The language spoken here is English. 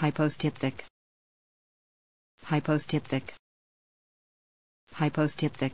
hypostyptic hypostyptic hypostyptic